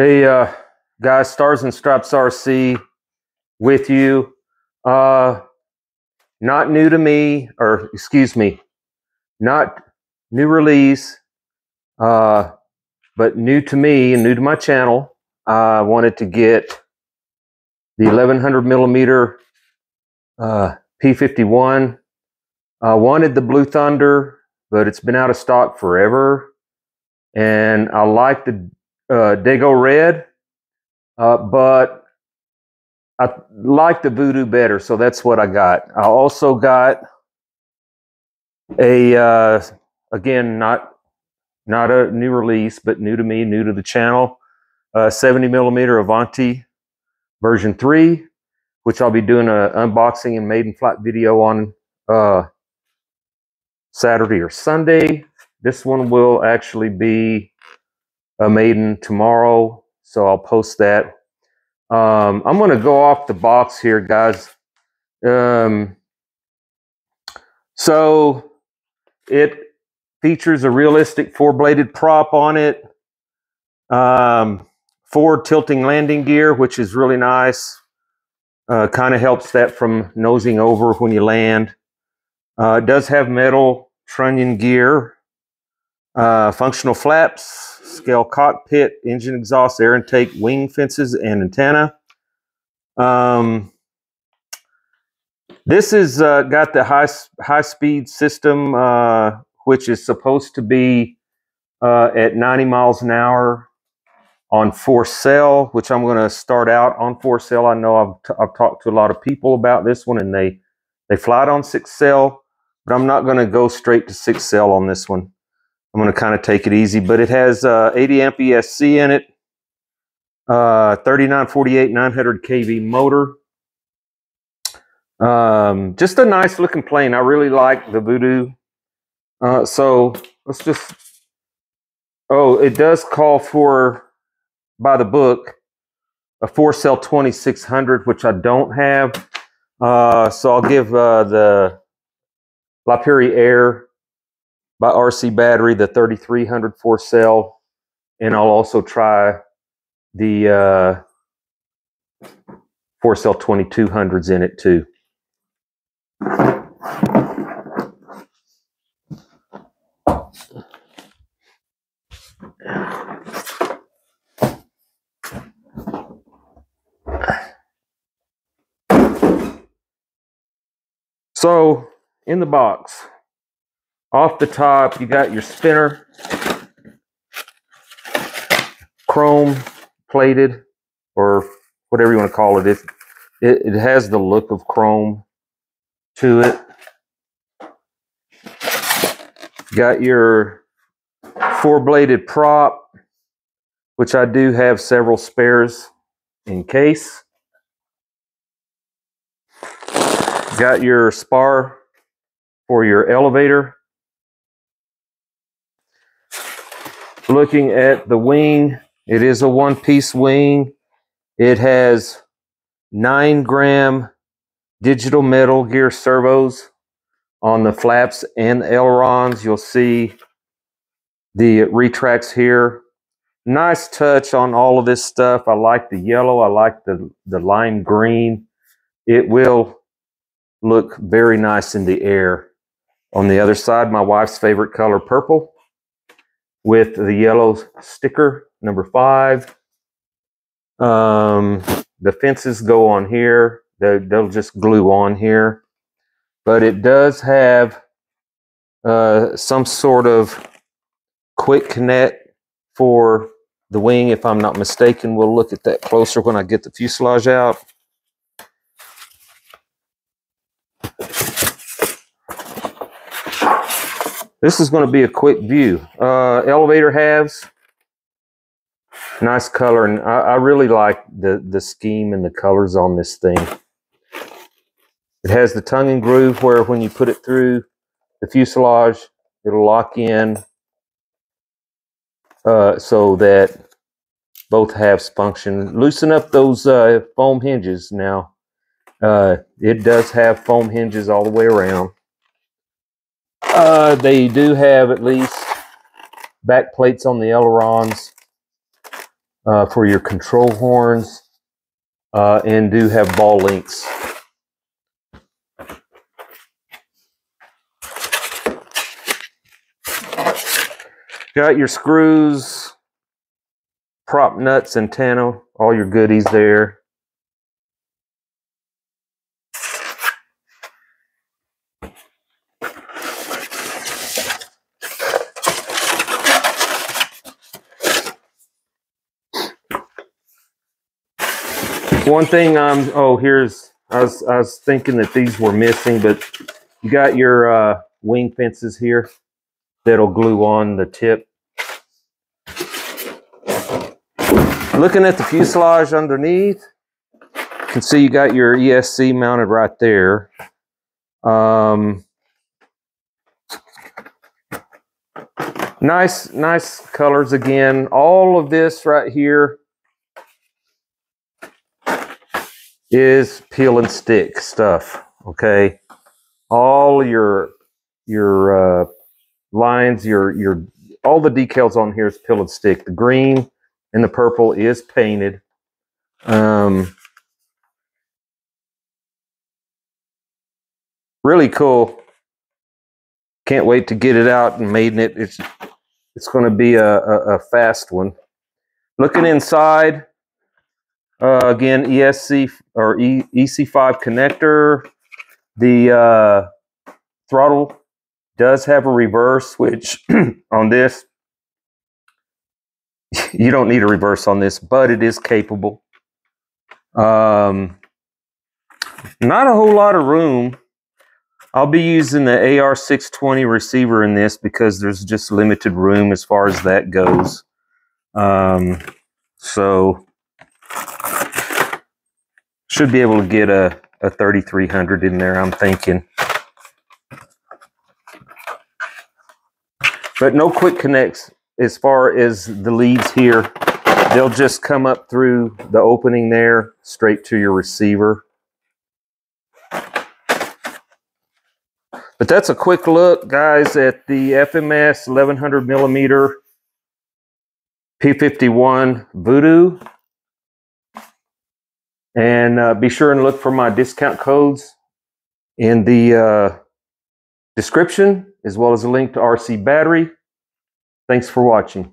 Hey, uh, guys, Stars and Stripes RC with you. Uh, not new to me, or excuse me, not new release, uh, but new to me and new to my channel. I wanted to get the 1100 millimeter uh, P51. I wanted the Blue Thunder, but it's been out of stock forever. And I like the uh, Dago Red, uh, but I like the Voodoo better, so that's what I got. I also got a uh, again not not a new release, but new to me, new to the channel. Uh, 70 millimeter Avanti version three, which I'll be doing an unboxing and maiden flight video on uh, Saturday or Sunday. This one will actually be a maiden tomorrow, so I'll post that. Um, I'm going to go off the box here, guys. Um, so it features a realistic four-bladed prop on it, um, forward tilting landing gear, which is really nice. Uh, kind of helps that from nosing over when you land. Uh, it does have metal trunnion gear, uh, functional flaps, scale cockpit, engine exhaust, air intake, wing fences, and antenna. Um, this has uh, got the high high speed system, uh, which is supposed to be uh, at 90 miles an hour on force cell, which I'm going to start out on force cell. I know I've, I've talked to a lot of people about this one, and they they fly it on six cell, but I'm not going to go straight to six cell on this one. I'm going to kind of take it easy, but it has uh, 80 amp ESC in it, uh, 3948 900 kV motor. Um, just a nice looking plane. I really like the Voodoo. Uh, so let's just. Oh, it does call for, by the book, a four cell 2600, which I don't have. Uh, so I'll give uh, the Laperi Air by RC Battery, the 3300 four cell, and I'll also try the uh, four cell 2200s in it too. So in the box, off the top, you got your spinner, chrome plated, or whatever you want to call it. It, it, it has the look of chrome to it. Got your four bladed prop, which I do have several spares in case. Got your spar for your elevator. Looking at the wing, it is a one piece wing. It has nine gram digital metal gear servos on the flaps and ailerons. You'll see the retracts here. Nice touch on all of this stuff. I like the yellow. I like the, the lime green. It will look very nice in the air. On the other side, my wife's favorite color, purple, with the yellow sticker, number five. Um, the fences go on here. They, they'll just glue on here. But it does have uh, some sort of quick connect for the wing, if I'm not mistaken. We'll look at that closer when I get the fuselage out. This is going to be a quick view. Uh, elevator halves, nice color, and I, I, really like the, the scheme and the colors on this thing. It has the tongue and groove where when you put it through the fuselage, it'll lock in uh, so that both halves function. Loosen up those uh, foam hinges now. Uh, it does have foam hinges all the way around. Uh, they do have at least back plates on the ailerons. uh, for your control horns uh, and do have ball links. Got your screws, prop nuts, antenna, all your goodies there. One thing I'm, oh, here's, I was, I was thinking that these were missing, but you got your uh, wing fences here that'll glue on the tip. Looking at the fuselage underneath, you can see you got your ESC mounted right there. Um, nice, nice colors again. All of this right here is peel and stick stuff. Okay, all your your uh, lines, your your all the decals on here is peel and stick. The green and the purple is painted. Um, really cool. Can't wait to get it out and maiden it. It's it's going to be a, a, a fast one. Looking inside, uh, again, ESC or e, EC5 connector. The uh, throttle does have a reverse switch on this. You don't need a reverse on this, but it is capable. Um, not a whole lot of room. I'll be using the AR620 receiver in this because there's just limited room as far as that goes. Um, so should be able to get a, a 3300 in there, I'm thinking. But no quick connects as far as the leads here. They'll just come up through the opening there straight to your receiver. But that's a quick look, guys, at the FMS 1100 millimeter P51 Voodoo. And uh, be sure and look for my discount codes in the uh, description, as well as a link to RC Battery. Thanks for watching.